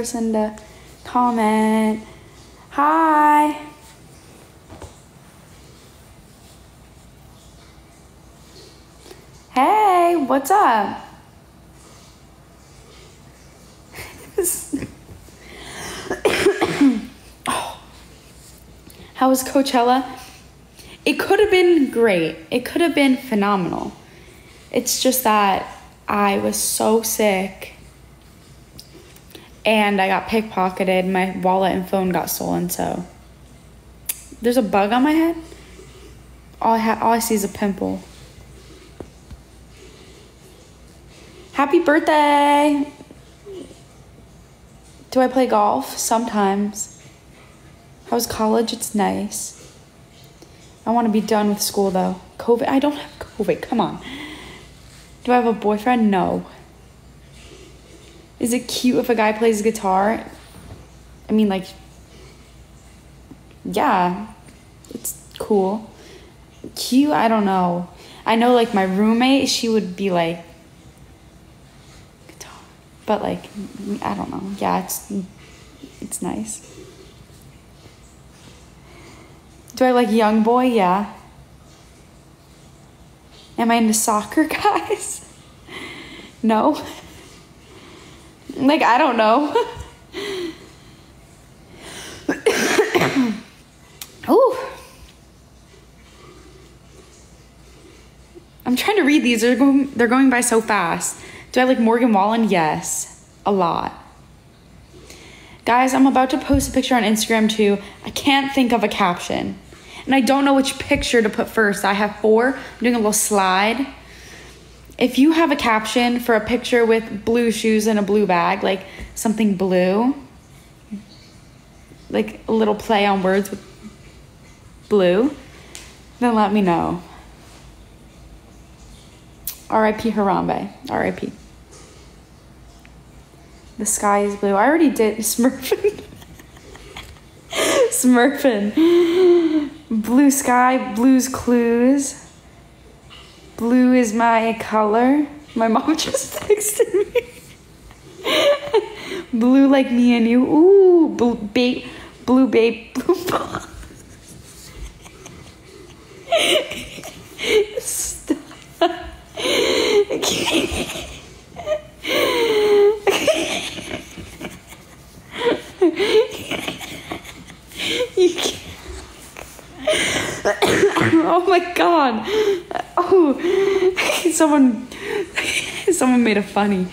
person to comment. Hi. Hey, what's up? How was Coachella? It could have been great. It could have been phenomenal. It's just that I was so sick and I got pickpocketed. My wallet and phone got stolen, so there's a bug on my head. All I ha- all I see is a pimple. Happy birthday! Do I play golf? Sometimes. How's college? It's nice. I want to be done with school though. COVID. I don't have COVID. Come on. Do I have a boyfriend? No. Is it cute if a guy plays guitar? I mean, like, yeah, it's cool. Cute? I don't know. I know, like, my roommate, she would be like, guitar. But, like, I don't know. Yeah, it's, it's nice. Do I like young boy? Yeah. Am I into soccer guys? no. Like, I don't know. Ooh. I'm trying to read these. They're going, they're going by so fast. Do I like Morgan Wallen? Yes. A lot. Guys, I'm about to post a picture on Instagram too. I can't think of a caption. And I don't know which picture to put first. I have four. I'm doing a little slide. If you have a caption for a picture with blue shoes and a blue bag, like something blue, like a little play on words with blue, then let me know. R.I.P. Harambe. R.I.P. The sky is blue. I already did Smurfing. Smurfing. Blue sky, blues clues. Blue is my color. My mom just texted me. blue like me and you. Ooh, blue babe, blue babe, blue. Stop. you oh my god. Someone someone made a funny.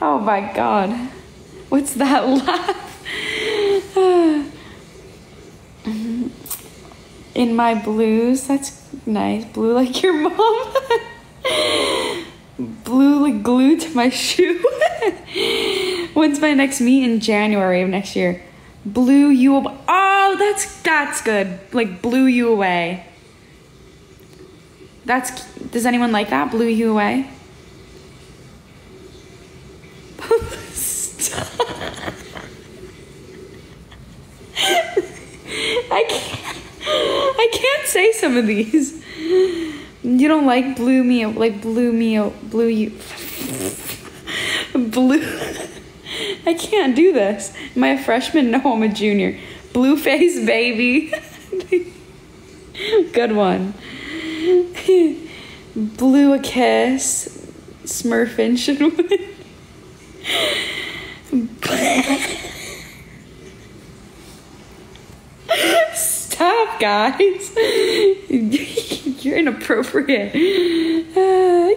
Oh my god. What's that laugh? In my blues, that's nice. Blue like your mom. Blue like glue to my shoe. When's my next meet in January of next year? Blew you away. Oh, that's that's good. Like blew you away. That's does anyone like that? Blew you away? I can't I can't say some of these. You don't like blew me like blew me blew you blue I can't do this. Am I a freshman? No, I'm a junior. Blueface baby. Good one. Blew a kiss. Smurfin should win. Stop, guys. You're inappropriate. Uh,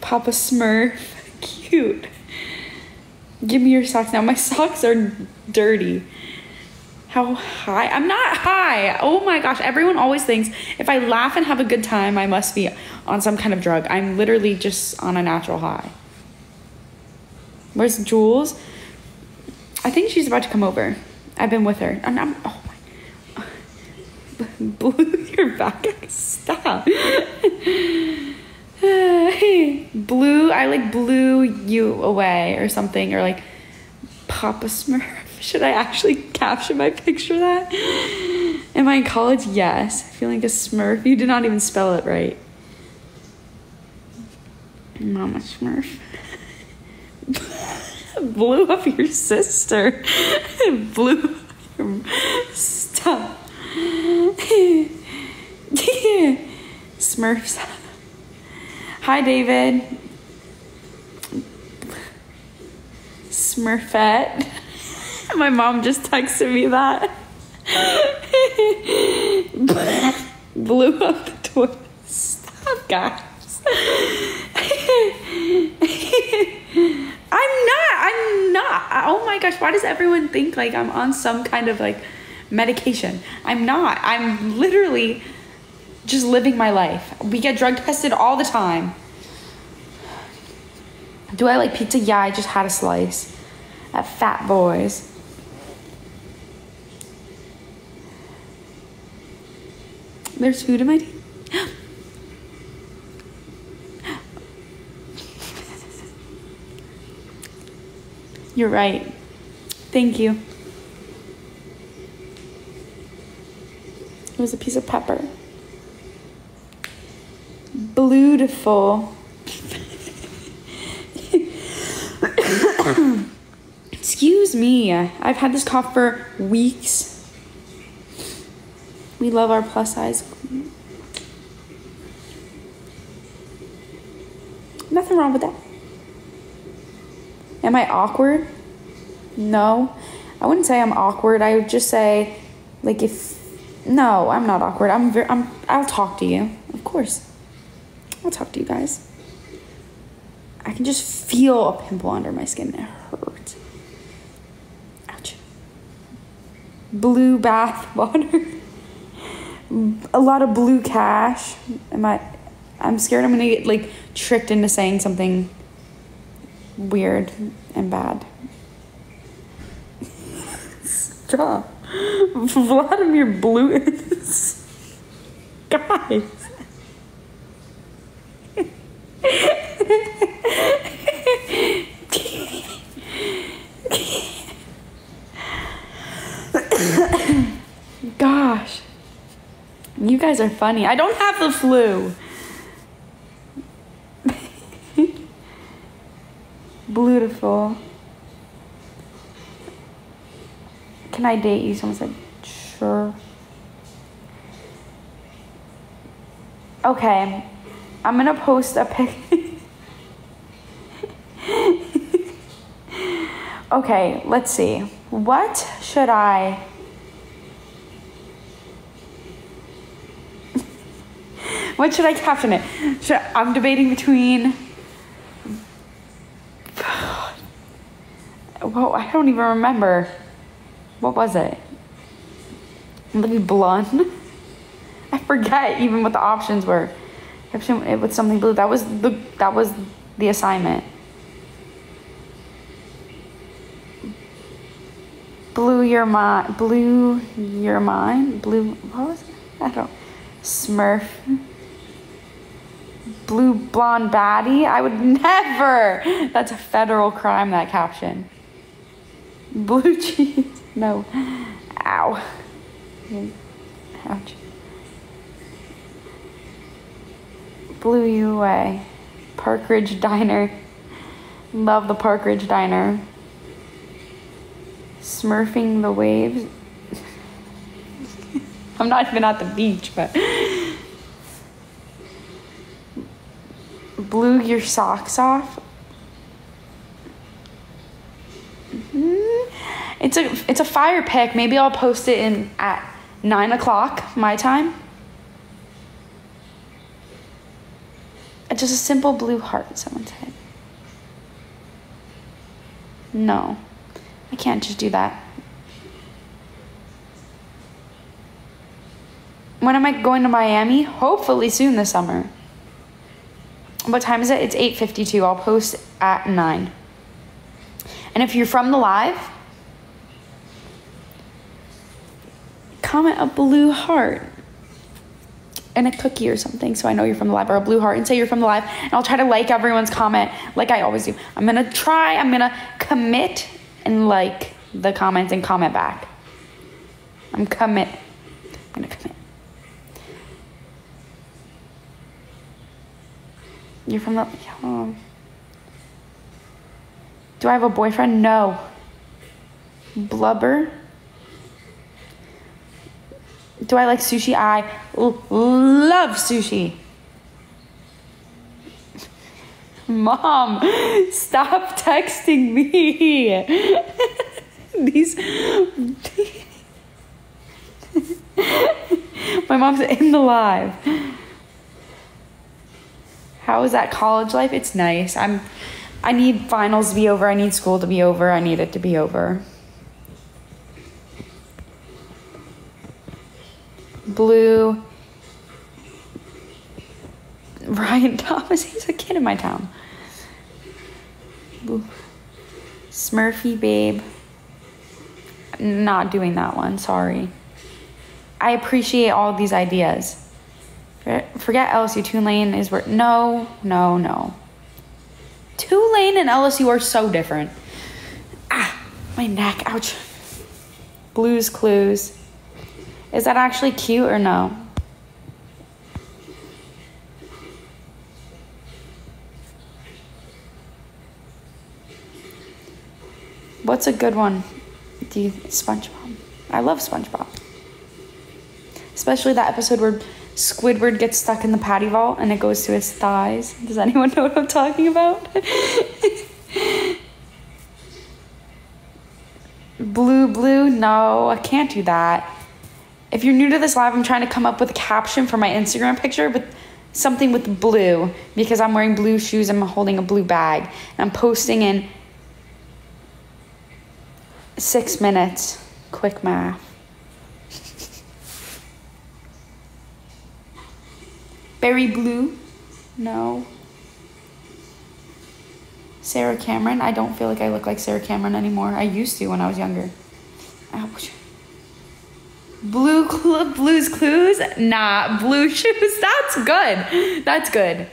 Papa Smurf. Cute. Give me your socks now. My socks are dirty. How high? I'm not high. Oh my gosh. Everyone always thinks if I laugh and have a good time, I must be on some kind of drug. I'm literally just on a natural high. Where's Jules? I think she's about to come over. I've been with her. And I'm, oh my. Blew your back. Stop. blue, I like blew you away or something, or like Papa Smurf. Should I actually caption my picture that? Am I in college? Yes. I feel like a Smurf. You did not even spell it right. Mama Smurf. Blew up your sister. Blew up your stuff. Smurfs. Hi, David. Smurfette. My mom just texted me that. Blew up the toy. Stop, guys. I'm not. I'm not. Oh my gosh. Why does everyone think like I'm on some kind of like medication? I'm not. I'm literally just living my life. We get drug tested all the time. Do I like pizza? Yeah, I just had a slice at Fat Boys. There's food in my teeth. You're right. Thank you. It was a piece of pepper. Beautiful. Excuse me. I've had this cough for weeks. We love our plus size. Nothing wrong with that. Am I awkward? No. I wouldn't say I'm awkward. I would just say, like, if. No, I'm not awkward. I'm very. I'm. I'll talk to you. Of course. I'll talk to you guys. I can just feel a pimple under my skin. It hurts. Ouch. Blue bath water. A lot of blue cash. Am I? I'm scared I'm gonna get like tricked into saying something weird and bad. Stop. Vladimir Blue is. Guys. Gosh. You guys are funny. I don't have the flu. Beautiful. Can I date you? Someone said, sure. Okay. I'm gonna post a pic. okay, let's see. What should I. what should I caption it? Should, I'm debating between. Whoa, I don't even remember. What was it? Maybe blonde? I forget even what the options were. Caption it with something blue. That was the that was the assignment. Blue your mind. Blue your mind. Blue. What was it? I don't. Smurf. Blue blonde baddie. I would never. That's a federal crime. That caption. Blue cheese. No. Ow. Ouch. Blew you away. Park Ridge Diner. Love the Park Ridge Diner. Smurfing the waves. I'm not even at the beach, but. Blew your socks off. Mm-hmm. It's a it's a fire pick. Maybe I'll post it in at nine o'clock my time. Just a simple blue heart. Someone said. No, I can't just do that. When am I going to Miami? Hopefully soon this summer. What time is it? It's 8:52. I'll post at 9. And if you're from the live, comment a blue heart and a cookie or something so I know you're from the live or a blue heart and say you're from the live and I'll try to like everyone's comment like I always do. I'm gonna try, I'm gonna commit and like the comments and comment back. I'm commit. I'm gonna commit. You're from the. Oh. Do I have a boyfriend? No. Blubber. Do I like sushi? I love sushi. Mom, stop texting me. These. My mom's in the live. How is that college life? It's nice. I'm I need finals to be over. I need school to be over. I need it to be over. Blue. Ryan Thomas, he's a kid in my town. Blue. Smurfy babe. Not doing that one, sorry. I appreciate all these ideas. Forget LSU. Tulane is where. No, no, no. Tulane and LSU are so different. Ah, my neck. Ouch. Blues Clues. Is that actually cute or no? What's a good one? Do you SpongeBob? I love SpongeBob. Especially that episode where Squidward gets stuck in the patty vault and it goes to his thighs. Does anyone know what I'm talking about? blue, blue? No, I can't do that. If you're new to this live, I'm trying to come up with a caption for my Instagram picture with something with blue because I'm wearing blue shoes and I'm holding a blue bag. I'm posting in six minutes. Quick math. Berry Blue? No. Sarah Cameron? I don't feel like I look like Sarah Cameron anymore. I used to when I was younger. Ouch. Blue cl- Blues Clues? Nah. Blue Shoes? That's good. That's good.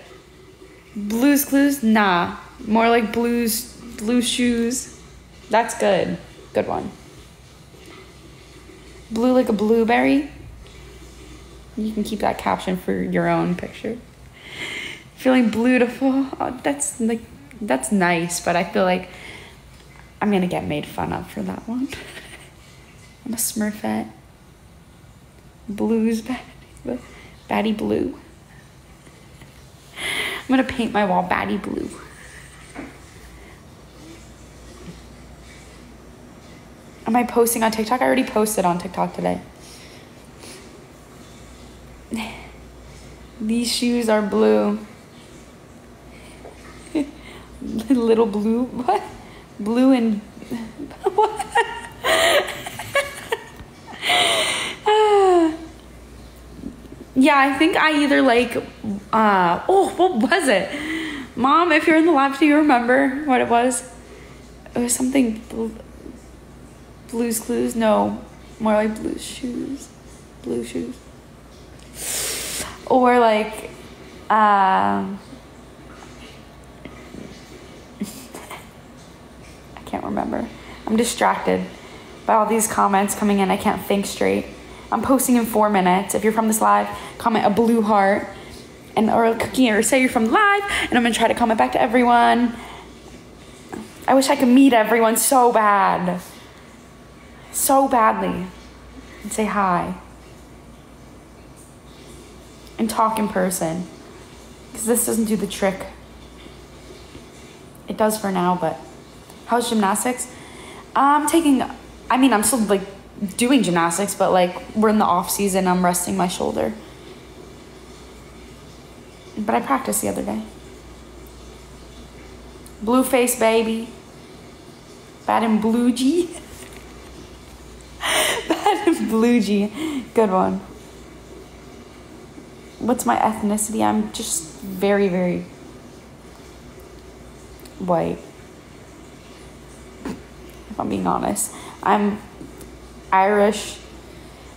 Blues Clues? Nah. More like blues, blue shoes. That's good. Good one. Blue like a blueberry? You can keep that caption for your own picture. Feeling beautiful. Oh, that's like that's nice, but I feel like I'm gonna get made fun of for that one. I'm a Smurfette. Blues Batty, Batty Blue. I'm gonna paint my wall Batty Blue. Am I posting on TikTok? I already posted on TikTok today. These shoes are blue. Little blue. What? Blue and. What? yeah, I think I either like. Uh, oh, what was it? Mom, if you're in the lab, do you remember what it was? It was something. Blues Clues? No. More like Blues Shoes. Blue Shoes or like um, I can't remember. I'm distracted by all these comments coming in. I can't think straight. I'm posting in four minutes. If you're from this live, comment a blue heart and or a cookie or say you're from live, and I'm gonna try to comment back to everyone. I wish I could meet everyone so bad, so badly, and say hi and talk in person because this doesn't do the trick. It does for now, but how's gymnastics? I'm taking, I mean, I'm still like doing gymnastics, but like we're in the off season. I'm resting my shoulder. But I practiced the other day. Blueface baby. Bad and blue G. Bad and blue G. Good one what's my ethnicity? I'm just very, very white. If I'm being honest, I'm Irish,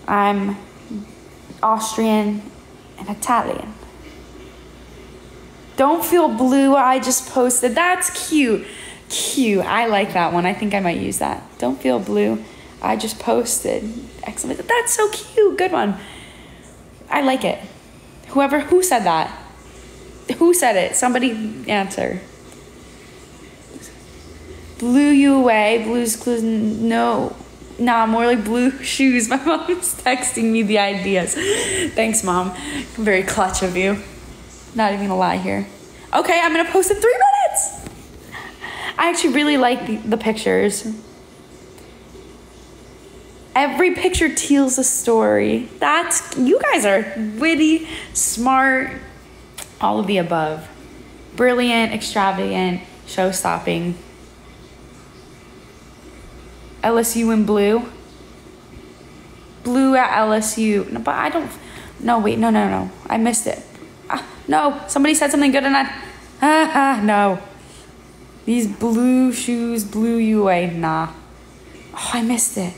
I'm Austrian, and Italian. Don't feel blue. I just posted. That's cute. Cute. I like that one. I think I might use that. Don't feel blue. I just posted. Excellent. That's so cute. Good one. I like it. Whoever, who said that? Who said it? Somebody answer. blew you away. Blues clues. No. Nah, more like blue shoes. My mom's texting me the ideas. Thanks, mom. Very clutch of you. Not even gonna lie here. Okay, I'm gonna post in three minutes. I actually really like the, the pictures. Every picture tells a story. That's you guys are witty, smart, all of the above. Brilliant, extravagant, show stopping. LSU in blue. Blue at LSU. No, but I don't. No, wait, no, no, no. I missed it. Ah, no, somebody said something good and I. Ah, no. These blue shoes blew you away. Nah. Oh, I missed it.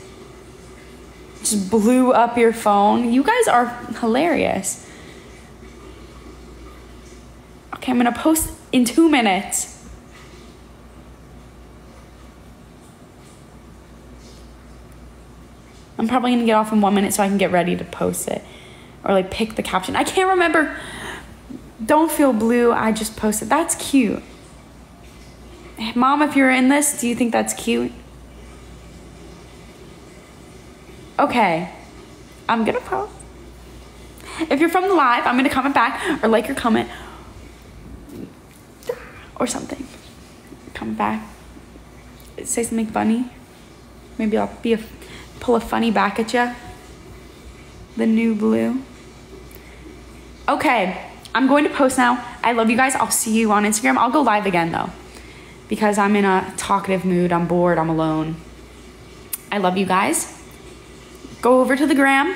Just blew up your phone. You guys are hilarious. Okay, I'm gonna post in two minutes. I'm probably gonna get off in one minute so I can get ready to post it. Or like pick the caption. I can't remember. Don't feel blue. I just posted. That's cute. Mom, if you're in this, do you think that's cute? Okay. I'm gonna post. If you're from the live, I'm gonna comment back or like your comment or something. Come back. Say something funny. Maybe I'll be a pull a funny back at you. The new blue. Okay, I'm going to post now. I love you guys. I'll see you on Instagram. I'll go live again though because I'm in a talkative mood. I'm bored. I'm alone. I love you guys. Go over to the gram